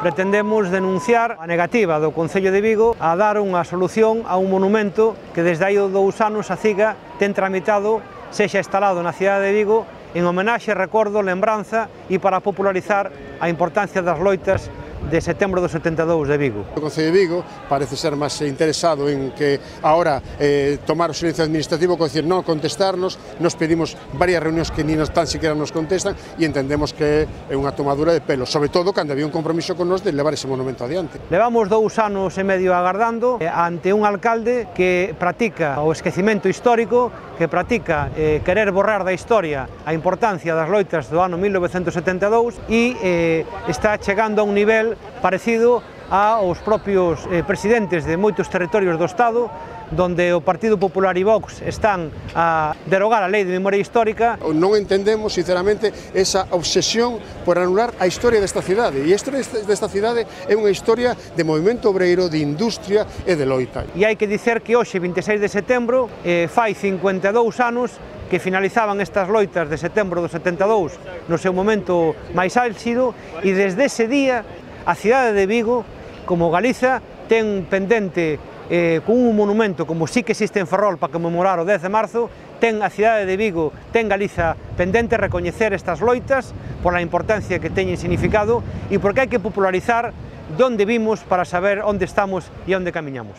pretendemos denunciar a negativa do Concello de Vigo a dar unha solución a un monumento que desde hai dous anos a CIGA ten tramitado sexa instalado na cidade de Vigo en homenaxe, recordo, lembranza e para popularizar a importancia das loitas de setembro do 72 de Vigo. O Concello de Vigo parece ser máis interesado en que ahora eh, tomar o silencio administrativo, co decir, non contestarnos, nos pedimos varias reunións que ni nos tan siquiera nos contestan e entendemos que é unha tomadura de pelo, sobre todo cando había un compromiso con nos de levar ese monumento adiante. Levamos dous anos e medio agardando eh, ante un alcalde que practica o esquecimento histórico, que practica eh, querer borrar da historia a importancia das loitas do ano 1972 e eh, está chegando a un nivel parecido aos propios eh, presidentes de moitos territorios do Estado donde o Partido Popular e Vox están a derogar a lei de memoria histórica. Non entendemos, sinceramente, esa obsesión por anular a historia desta cidade. E a historia desta cidade é unha historia de movimento obreiro, de industria e de loita. E hai que dicer que hoxe, 26 de setembro, eh, fai 52 anos que finalizaban estas loitas de setembro do 72 no seu momento máis álxido e desde ese día a cidade de Vigo, como Galiza, ten pendente eh, con un monumento como sí que existe en Ferrol para conmemorar o 10 de marzo, ten a cidade de Vigo, ten Galiza pendente recoñecer estas loitas por a importancia que teñen significado e porque hai que popularizar donde vimos para saber onde estamos e onde camiñamos.